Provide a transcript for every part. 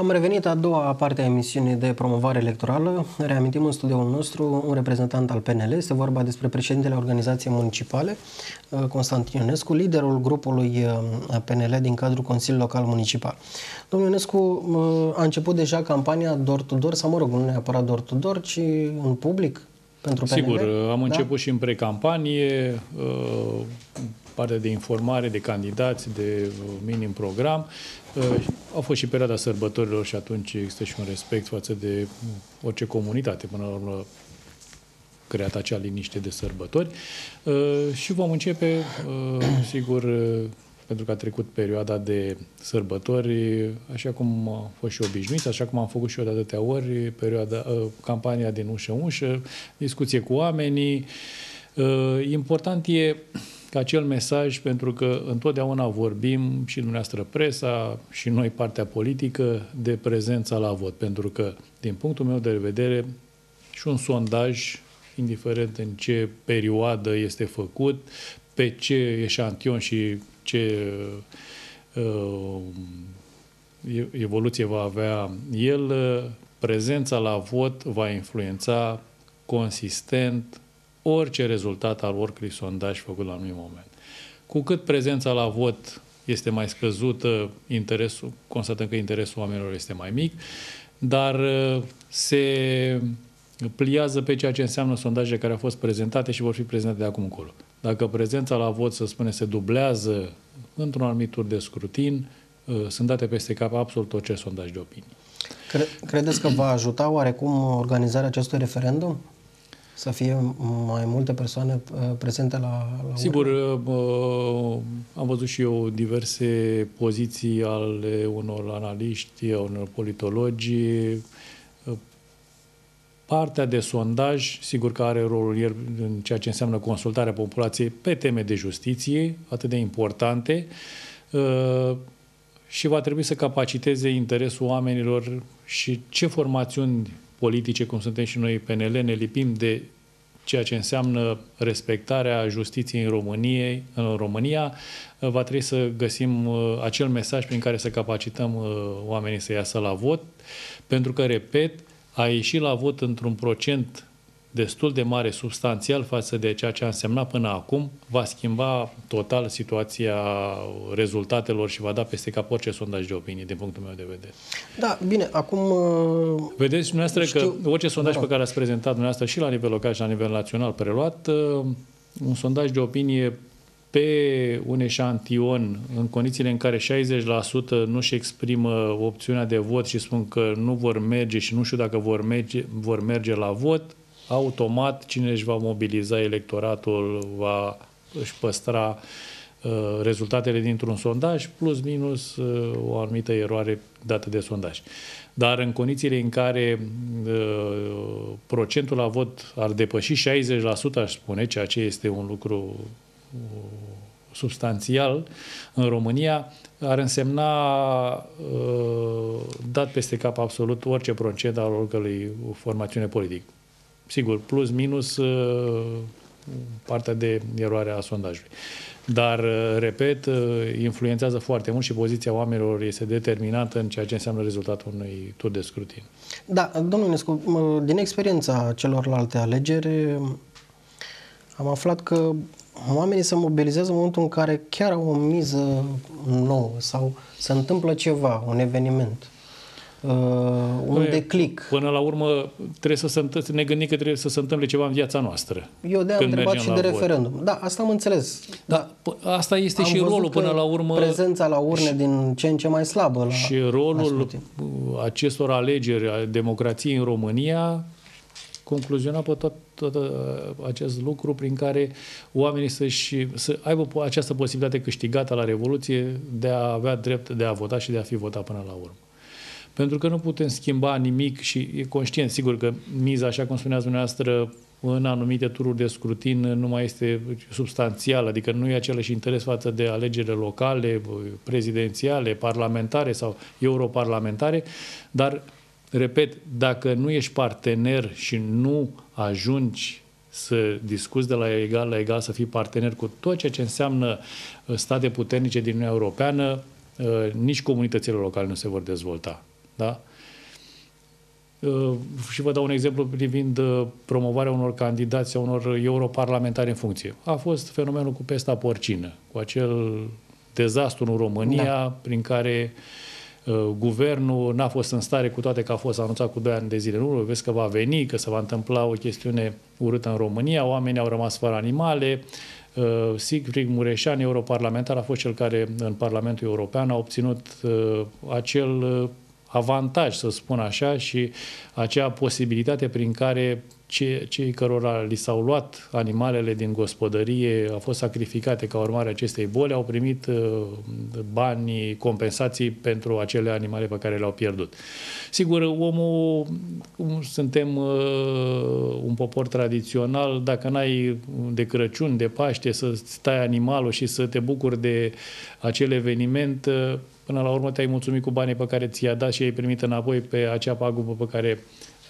Am revenit a doua parte a emisiunii de promovare electorală. Reamintim în studioul nostru un reprezentant al PNL. Este vorba despre președintele organizației municipale, uh, Constantin Ionescu, liderul grupului uh, PNL din cadrul Consiliului Local Municipal. Domnul Ionescu uh, a început deja campania door-to-door, sau mă rog, nu neapărat door-to-door, ci în public, pentru PNL. Sigur, am da? început și în precampanie, partea de informare de candidați, de minim program Uh, a fost și perioada sărbătorilor și atunci există și un respect față de orice comunitate, până la urmă creat acea liniște de sărbători. Uh, și vom începe, uh, sigur, pentru că a trecut perioada de sărbători, așa cum a fost și obișnuit, așa cum am făcut și eu de atâtea ori, perioada, campania din ușă în ușă, discuție cu oamenii. Important e ca acel mesaj, pentru că întotdeauna vorbim și dumneavoastră presa și noi partea politică de prezența la vot, pentru că din punctul meu de vedere și un sondaj, indiferent în ce perioadă este făcut, pe ce eșantion și ce uh, evoluție va avea el, prezența la vot va influența consistent orice rezultat al oricărui sondaj făcut la anumit moment. Cu cât prezența la vot este mai scăzută, interesul, constatăm că interesul oamenilor este mai mic, dar uh, se pliază pe ceea ce înseamnă sondajele care au fost prezentate și vor fi prezentate de acum încolo. Dacă prezența la vot, să spune, se dublează într-un anumit tur de scrutin, uh, sunt date peste cap absolut orice sondaj de opinie. Credeți că va ajuta oarecum organizarea acestui referendum? Să fie mai multe persoane uh, prezente la, la Sigur, uh, am văzut și eu diverse poziții ale unor analiști, unor politologi. Uh, partea de sondaj, sigur că are rolul el în ceea ce înseamnă consultarea populației pe teme de justiție, atât de importante, și va trebui să capaciteze interesul oamenilor și ce formațiuni politice, cum suntem și noi PNL, ne lipim de ceea ce înseamnă respectarea justiției în, România, în România, va trebui să găsim uh, acel mesaj prin care să capacităm uh, oamenii să iasă la vot, pentru că, repet, a ieșit la vot într-un procent destul de mare, substanțial față de ceea ce a însemnat până acum, va schimba total situația rezultatelor și va da peste cap orice sondaj de opinie, din punctul meu de vedere. Da, bine, acum... Uh, Vedeți dumneavoastră știu... că orice sondaj pe care ați prezentat dumneavoastră și la nivel local și la nivel național preluat, uh, un sondaj de opinie pe un eșantion, în condițiile în care 60% nu-și exprimă opțiunea de vot și spun că nu vor merge și nu știu dacă vor merge, vor merge la vot, automat cine își va mobiliza electoratul va își păstra uh, rezultatele dintr-un sondaj plus minus uh, o anumită eroare dată de sondaj. Dar în condițiile în care uh, procentul la vot ar depăși 60%, aș spune, ceea ce este un lucru uh, substanțial în România, ar însemna uh, dat peste cap absolut orice procent al oricărui formațiune politică sigur, plus, minus uh, partea de eroare a sondajului. Dar, uh, repet, uh, influențează foarte mult și poziția oamenilor este determinată în ceea ce înseamnă rezultatul unui tur de scrutin. Da, domnul Nescu, din experiența celorlalte alegeri, am aflat că oamenii se mobilizează în momentul în care chiar au o miză nouă sau se întâmplă ceva, un eveniment uh, un Păi, declic. Până la urmă trebuie să, se, să ne gândim că trebuie să se întâmple ceva în viața noastră. Eu de-am întrebat și de referendum. Vot. Da, asta am înțeles. Da, da asta este și rolul până la urmă. Prezența la urne și, din ce în ce mai slabă. La, și rolul la acestor alegeri a democrației în România concluziona pe tot, tot acest lucru prin care oamenii să-și, să aibă această posibilitate câștigată la Revoluție de a avea drept de a vota și de a fi votat până la urmă pentru că nu putem schimba nimic și e conștient, sigur că miza, așa cum spuneați dumneavoastră, în anumite tururi de scrutin nu mai este substanțial, adică nu e același interes față de alegerile locale, prezidențiale, parlamentare sau europarlamentare, dar, repet, dacă nu ești partener și nu ajungi să discuți de la egal la egal, să fii partener cu tot ceea ce înseamnă state puternice din Uniunea Europeană, nici comunitățile locale nu se vor dezvolta. Da? Uh, și vă dau un exemplu privind uh, promovarea unor candidați, a unor europarlamentari în funcție. A fost fenomenul cu pesta porcină, cu acel dezastru în România, da. prin care uh, guvernul n-a fost în stare, cu toate că a fost anunțat cu 2 ani de zile în urmă, vezi că va veni, că se va întâmpla o chestiune urâtă în România, oamenii au rămas fără animale, uh, Sigfrid Mureșan, europarlamentar, a fost cel care în Parlamentul European a obținut uh, acel uh, avantaj, să spun așa, și acea posibilitate prin care ce, cei cărora li s-au luat animalele din gospodărie, au fost sacrificate ca urmare a acestei boli, au primit uh, bani, compensații pentru acele animale pe care le-au pierdut. Sigur, omul, suntem uh, un popor tradițional, dacă n-ai de Crăciun, de Paște, să stai animalul și să te bucuri de acel eveniment, uh, până la urmă te-ai mulțumit cu banii pe care ți-a dat și ai primit înapoi pe acea pagubă pe care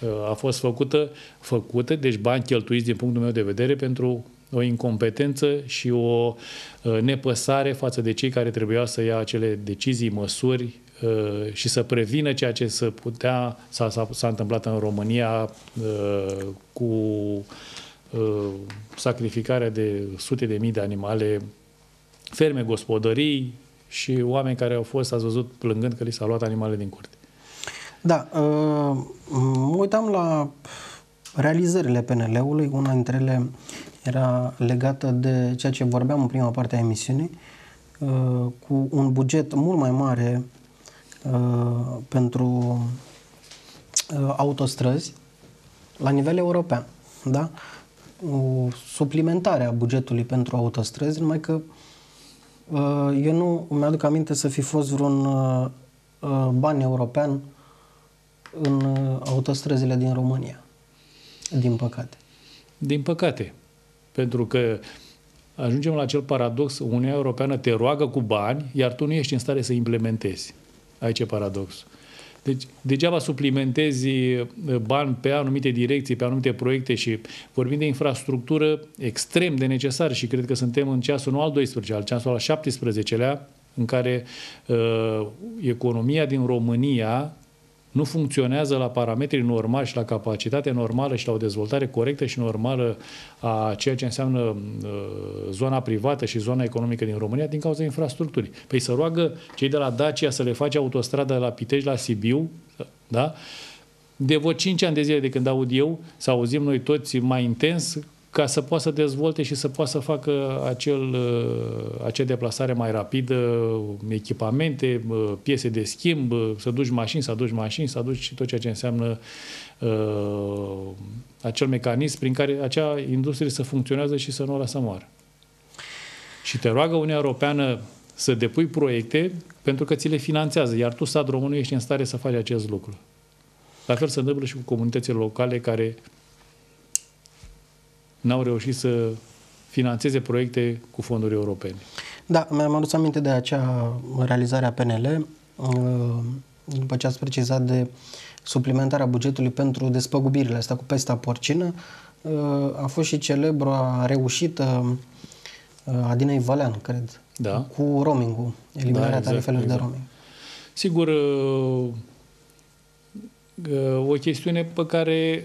uh, a fost făcută, făcută, deci bani cheltuiți din punctul meu de vedere pentru o incompetență și o uh, nepăsare față de cei care trebuiau să ia acele decizii, măsuri uh, și să prevină ceea ce se putea, s-a, s-a, s-a întâmplat în România cu sacrificarea de sute de mii de animale, ferme, gospodării, și oameni care au fost, ați văzut, plângând că li s-a luat animale din curte. Da, uh, mă uitam la realizările PNL-ului, una dintre ele era legată de ceea ce vorbeam în prima parte a emisiunii, uh, cu un buget mult mai mare uh, pentru uh, autostrăzi la nivel european, da? O suplimentare a bugetului pentru autostrăzi, numai că uh, Uh, eu nu îmi aduc aminte să fi fost vreun uh, uh, ban european în autostrăzile din România. Din păcate. Din păcate. Pentru că ajungem la acel paradox, Uniunea Europeană te roagă cu bani, iar tu nu ești în stare să implementezi. Aici e paradoxul. Deci, degeaba suplimentezi uh, bani pe anumite direcții, pe anumite proiecte și vorbim de infrastructură extrem de necesară și cred că suntem în ceasul nu al 12 al ceasul al 17-lea, în care uh, economia din România nu funcționează la parametrii normali și la capacitate normală și la o dezvoltare corectă și normală a ceea ce înseamnă uh, zona privată și zona economică din România din cauza infrastructurii. Păi să roagă cei de la Dacia să le face autostradă de la Pitești la Sibiu, da? De vreo 5 ani de zile de când aud eu, să auzim noi toți mai intens ca să poată să dezvolte și să poată să facă acel, uh, acea deplasare mai rapidă, echipamente, uh, piese de schimb, uh, să duci mașini, să aduci mașini, să aduci și tot ceea ce înseamnă uh, acel mecanism prin care acea industrie să funcționează și să nu o lasă moară. Și te roagă Uniunea Europeană să depui proiecte pentru că ți le finanțează, iar tu, stat român, nu ești în stare să faci acest lucru. La fel se întâmplă și cu comunitățile locale care n-au reușit să financeze proiecte cu fonduri europene. Da, mi-am adus aminte de acea realizare a PNL, uh, după ce ați precizat de suplimentarea bugetului pentru despăgubirile astea cu pesta porcină, uh, a fost și celebră, reușită uh, Adinei Valean, cred, da. cu roaming-ul, eliminarea da, exact, tarifelor exact. de roaming. Sigur, o chestiune pe care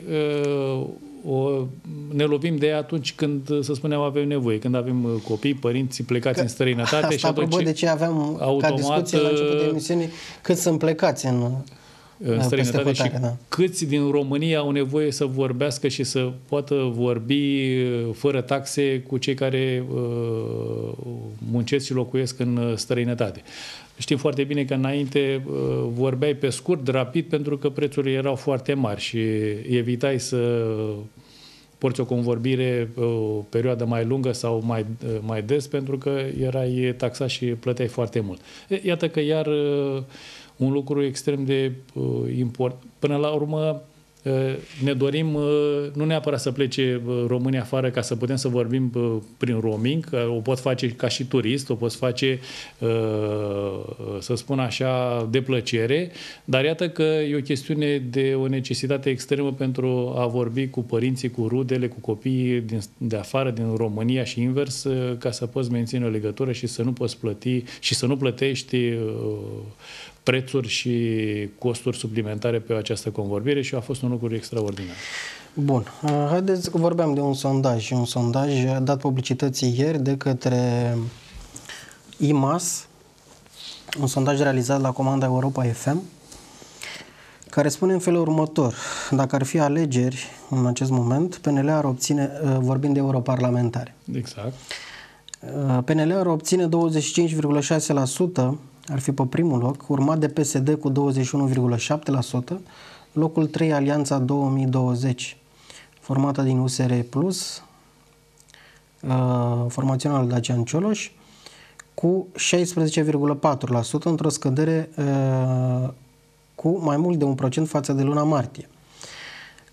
o, ne lovim de ea atunci când, să spunem, avem nevoie, când avem uh, copii, părinți plecați că, în străinătate. Asta, și atunci, de ce aveam automat, ca discuție la început de uh, emisiune, cât sunt plecați în, în străinătate hotare, și da. câți din România au nevoie să vorbească și să poată vorbi uh, fără taxe cu cei care uh, muncesc și locuiesc în străinătate. Știm foarte bine că înainte uh, vorbeai pe scurt, rapid, pentru că prețurile erau foarte mari și evitai să porți o convorbire o perioadă mai lungă sau mai, uh, mai des pentru că erai taxat și plăteai foarte mult. Iată că iar uh, un lucru extrem de important. Până la urmă, ne dorim nu neapărat să plece România afară ca să putem să vorbim prin roaming, o pot face ca și turist, o pot face, să spun așa, de plăcere, dar iată că e o chestiune de o necesitate extremă pentru a vorbi cu părinții, cu rudele, cu copiii din, de afară, din România și invers, ca să poți menține o legătură și să nu poți plăti și să nu plătești prețuri și costuri suplimentare pe această convorbire și a fost un lucru extraordinar. Bun, haideți că vorbeam de un sondaj. Un sondaj dat publicității ieri de către IMAS, un sondaj realizat la comanda Europa FM, care spune în felul următor. Dacă ar fi alegeri în acest moment, PNL ar obține, uh, vorbind de europarlamentare. Exact. Uh, PNL ar obține 25,6%, ar fi pe primul loc, urmat de PSD cu 21,7%, locul 3 Alianța 2020, formată din USR Plus, uh, formațional Dacian Cioloș, cu 16,4%, într-o scădere cu mai mult de un procent față de luna martie.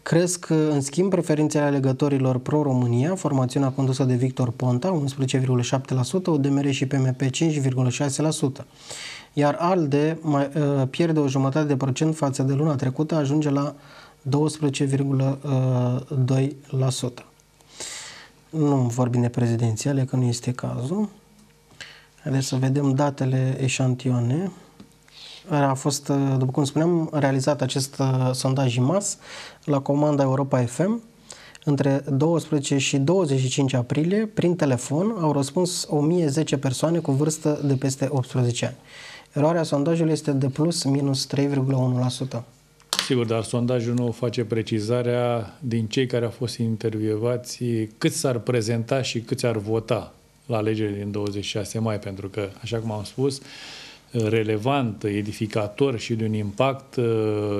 Cresc, în schimb, preferințele alegătorilor pro-România, formațiunea condusă de Victor Ponta, 11,7%, UDMR și PMP 5,6%, iar ALDE mai, uh, pierde o jumătate de procent față de luna trecută, ajunge la 12,2%. Nu vorbim de prezidențiale, că nu este cazul. Haideți să vedem datele eșantioane a fost, uh, după cum spuneam, realizat acest uh, sondaj IMAS la comanda Europa FM. Între 12 și 25 aprilie, prin telefon, au răspuns 1010 persoane cu vârstă de peste 18 ani. Eroarea sondajului este de plus minus 3,1%. Sigur, dar sondajul nu face precizarea din cei care au fost intervievați cât s-ar prezenta și cât s-ar vota la alegerile din 26 mai, pentru că, așa cum am spus, relevant, edificator și de un impact uh,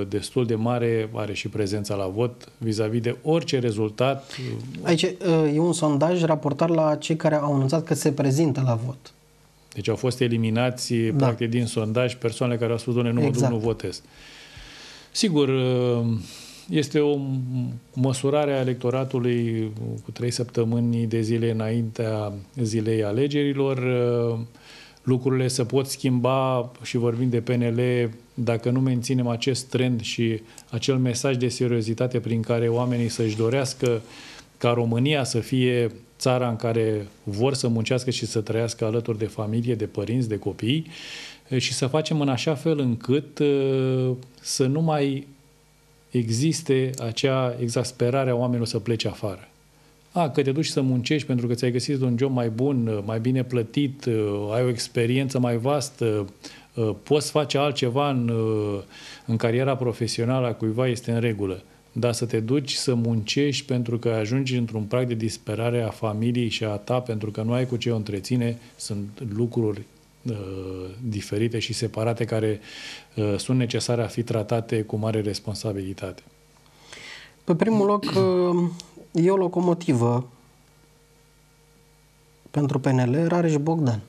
destul de mare are și prezența la vot vis-a-vis de orice rezultat. Aici uh, e un sondaj raportat la cei care au anunțat că se prezintă la vot. Deci au fost eliminați, da. practic, din sondaj persoanele care au spus, doamne, nu exact. nu votez. Sigur, uh, este o măsurare a electoratului cu trei săptămâni de zile înaintea zilei alegerilor lucrurile se pot schimba și vorbim de PNL dacă nu menținem acest trend și acel mesaj de seriozitate prin care oamenii să-și dorească ca România să fie țara în care vor să muncească și să trăiască alături de familie, de părinți, de copii și să facem în așa fel încât să nu mai existe acea exasperare a oamenilor să plece afară. A, că te duci să muncești pentru că ți-ai găsit un job mai bun, mai bine plătit, ai o experiență mai vastă, poți face altceva în, în cariera profesională a cuiva este în regulă. Dar să te duci să muncești pentru că ajungi într-un prag de disperare a familiei și a ta pentru că nu ai cu ce o întreține, sunt lucruri uh, diferite și separate care uh, sunt necesare a fi tratate cu mare responsabilitate. Pe primul loc, uh, e o locomotivă pentru PNL, Rareș Bogdan.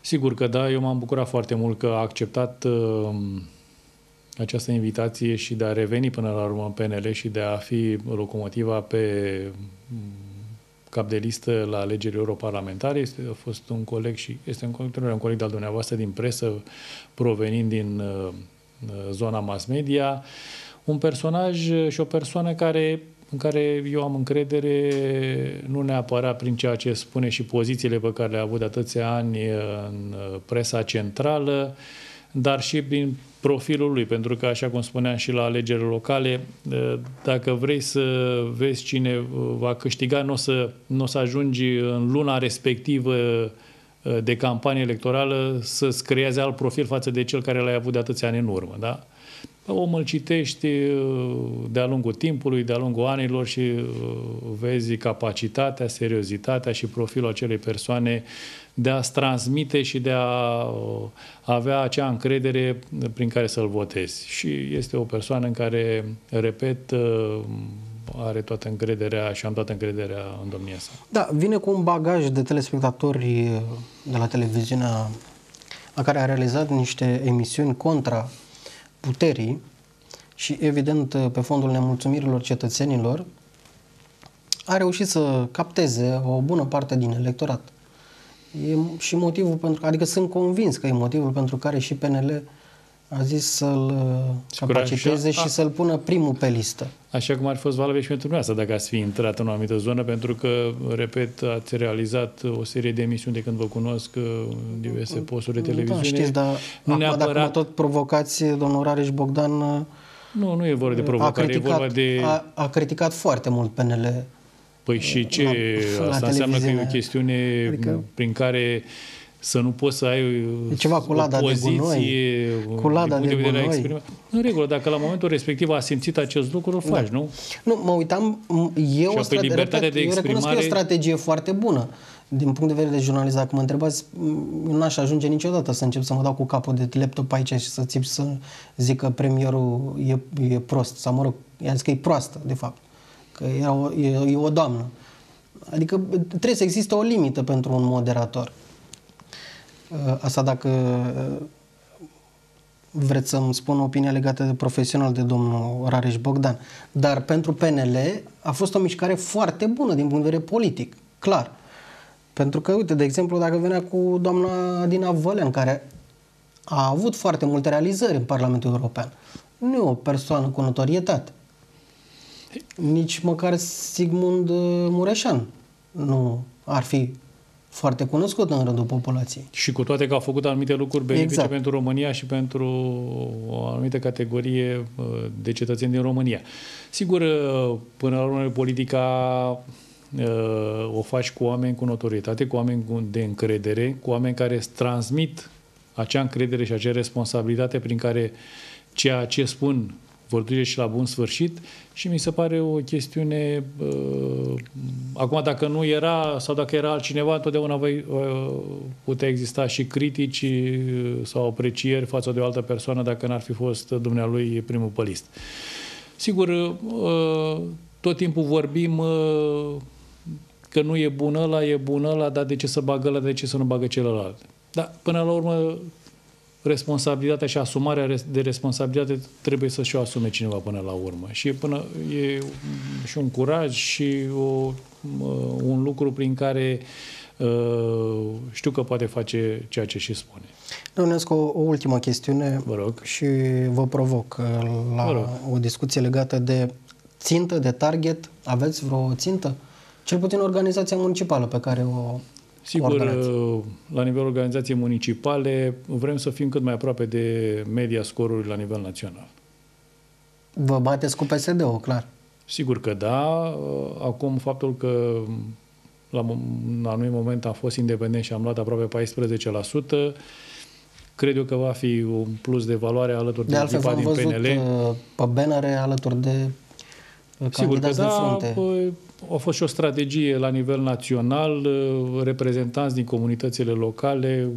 Sigur că da, eu m-am bucurat foarte mult că a acceptat uh, această invitație și de a reveni până la urmă în PNL și de a fi locomotiva pe um, cap de listă la alegerile europarlamentare. Este, a fost un coleg și este în continuare un coleg al dumneavoastră din presă, provenind din uh, zona mass media. Un personaj și o persoană care în care eu am încredere nu neapărat prin ceea ce spune și pozițiile pe care le-a avut de atâția ani în presa centrală, dar și prin profilul lui, pentru că, așa cum spuneam și la alegerile locale, dacă vrei să vezi cine va câștiga, nu o să, n-o să ajungi în luna respectivă de campanie electorală să-ți creeze alt profil față de cel care l-ai avut de atâția ani în urmă. Da? Omul citești uh, de-a lungul timpului, de-a lungul anilor și uh, vezi capacitatea, seriozitatea și profilul acelei persoane de a-ți transmite și de a uh, avea acea încredere prin care să-l votezi. Și este o persoană în care, repet, are toată încrederea și am toată încrederea în domnia sa. Da, vine cu un bagaj de telespectatori de la televiziunea a care a realizat niște emisiuni contra puterii și, evident, pe fondul nemulțumirilor cetățenilor, a reușit să capteze o bună parte din electorat. E și motivul pentru adică sunt convins că e motivul pentru care și PNL a zis să-l capaciteze așa, și să-l pună primul pe listă. Așa cum ar fi fost valabil și pentru noi asta dacă ați fi intrat în o anumită zonă, pentru că, repet, ați realizat o serie de emisiuni de când vă cunosc diverse posturi de da, televiziune. Da, știți, dar nu acum, neapărat... dacă mă tot provocați, domnul Rareș Bogdan nu, nu e vorba de provocare, criticat, e vorba de... A, a criticat foarte mult PNL. Păi și ce? La, Asta la înseamnă că e o chestiune adică... prin care să nu poți să ai e ceva cu lada de gunoi. Cu lada de, de gunoi. În regulă, dacă la momentul respectiv a simțit acest lucru, îl faci, da. nu? Nu, mă uitam, e o, strate- repet, de exprimare... eu recunosc că e o strategie foarte bună. Din punct de vedere de jurnalist, dacă mă întrebați, n-aș ajunge niciodată să încep să mă dau cu capul de laptop aici și să țip să zic că premierul e, e prost. Sau, mă rog, i-a zis că e proastă, de fapt. Că e o, e, e o doamnă. Adică trebuie să existe o limită pentru un moderator. Uh, asta dacă uh, vreți să-mi spun opinia legată de profesional de domnul Rareș Bogdan. Dar pentru PNL a fost o mișcare foarte bună din punct de vedere politic, clar. Pentru că, uite, de exemplu, dacă venea cu doamna Dina Vălean, care a avut foarte multe realizări în Parlamentul European, nu e o persoană cu notorietate. Nici măcar Sigmund Mureșan nu ar fi foarte cunoscut în rândul populației. Și cu toate că au făcut anumite lucruri benefice exact. pentru România și pentru o anumită categorie uh, de cetățeni din România. Sigur, uh, până la urmă, politica uh, o faci cu oameni cu notorietate, cu oameni de încredere, cu oameni care îți transmit acea încredere și acea responsabilitate prin care ceea ce spun vor duce și la bun sfârșit și mi se pare o chestiune uh, acum dacă nu era sau dacă era altcineva, întotdeauna voi uh, putea exista și critici uh, sau aprecieri față de o altă persoană dacă n-ar fi fost dumnealui primul pălist. Sigur, uh, tot timpul vorbim uh, că nu e bună la e bună la dar de ce să bagă la, de ce să nu bagă celălalt. Dar până la urmă responsabilitatea și asumarea de responsabilitate trebuie să și o asume cineva până la urmă. Și până e și un curaj și o, un lucru prin care uh, știu că poate face ceea ce și spune. Domnescu, o, o ultimă chestiune vă rog. și vă provoc uh, la vă rog. o discuție legată de țintă, de target. Aveți vreo țintă? Cel puțin organizația municipală pe care o Sigur, ordonanță. Uh, la nivelul organizației municipale vrem să fim cât mai aproape de media scorului la nivel național. Vă bateți cu PSD-ul, clar. Sigur că da. Uh, acum faptul că la un anumit moment am fost independent și am luat aproape 14%, cred eu că va fi un plus de valoare alături de, de echipa din văzut PNL. Uh, pe bannere alături de Sigur că da, a fost și o strategie la nivel național, uh, reprezentanți din comunitățile locale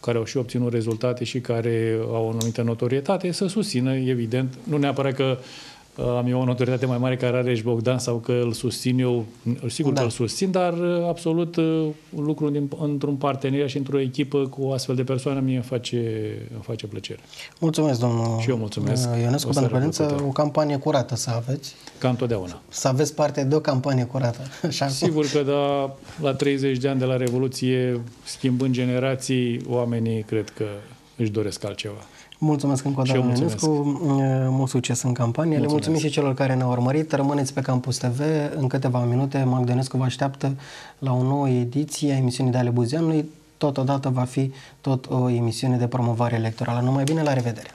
care au și obținut rezultate și care au o anumită notorietate, să susțină, evident, nu neapărat că Uh, am eu o notoritate mai mare ca Rareș Bogdan sau că îl susțin eu, sigur da. că îl susțin, dar uh, absolut uh, un lucru din, într-un parteneriat și într-o echipă cu o astfel de persoană mie îmi face, îmi face plăcere. Mulțumesc, domnul Și eu mulțumesc. Ionescu, pentru prezență, o campanie curată să aveți. Ca întotdeauna. Să aveți parte de o campanie curată. Așa sigur că da, la 30 de ani de la Revoluție, schimbând generații, oamenii cred că își doresc altceva. Mulțumesc încă o dată, Ionescu. Mult succes în campanie. Mulțumesc. Le mulțumim și celor care ne-au urmărit. Rămâneți pe Campus TV. În câteva minute, Magdănescu vă așteaptă la o nouă ediție a emisiunii de ale Buzeanului. Totodată va fi tot o emisiune de promovare electorală. Numai bine, la revedere!